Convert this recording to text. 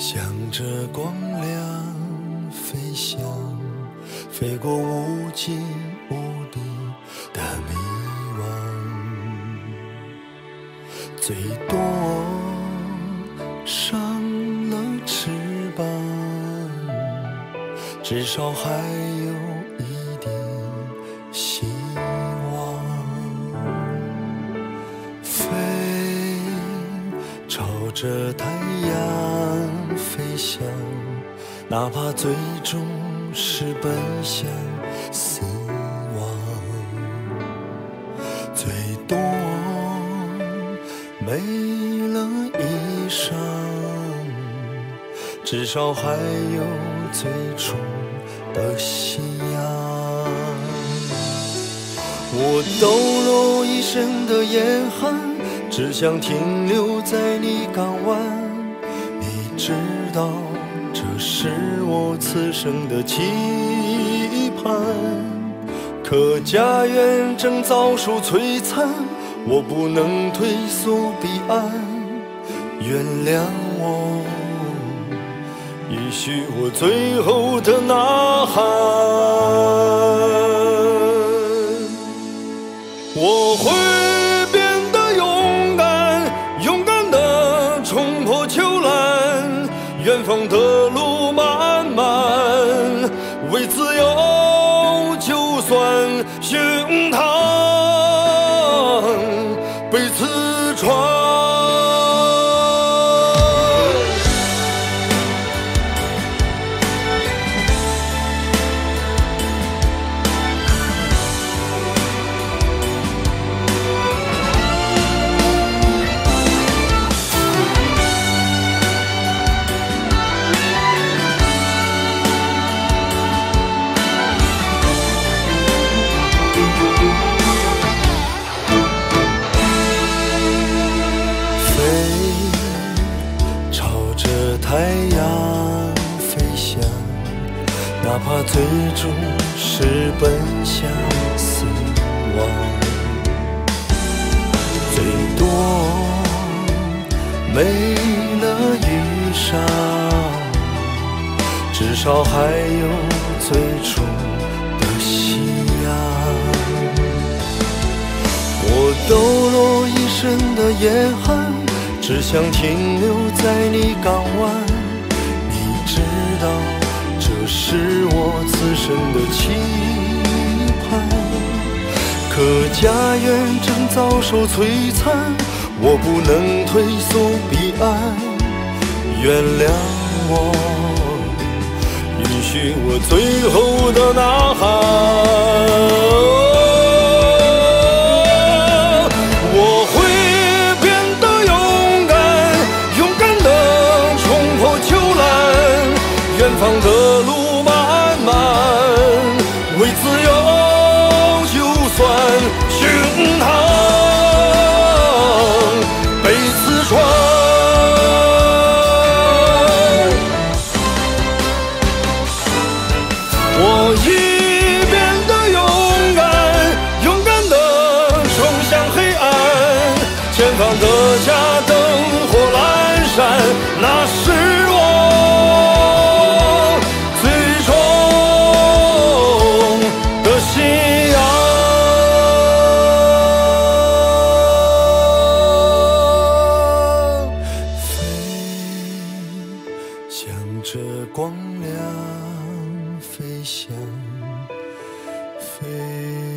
向着光亮飞翔，飞过无尽无底的迷惘，最多伤了翅膀，至少还有着太阳飞翔，哪怕最终是奔向死亡，最多没了衣裳，至少还有最初的夕阳。我抖落一身的严寒，只想停留在你港湾。你知道，这是我此生的期盼。可家园正遭受摧残，我不能退缩彼岸。原谅我，允许我最后的呐喊。我会为自由，就算胸膛哪怕最终是奔向死亡，最多没了衣裳，至少还有最初的信仰。我抖落一身的严寒，只想停留在你港湾。你知道，是我此生的期盼。可家园正遭受摧残，我不能退缩彼岸。原谅我，允许我最后的呐喊。方的路 say